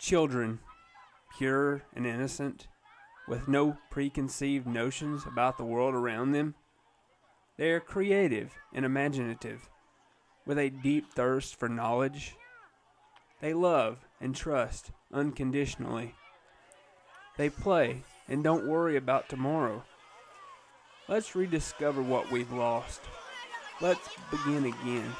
Children, pure and innocent, with no preconceived notions about the world around them. They are creative and imaginative, with a deep thirst for knowledge. They love and trust unconditionally. They play and don't worry about tomorrow. Let's rediscover what we've lost. Let's begin again.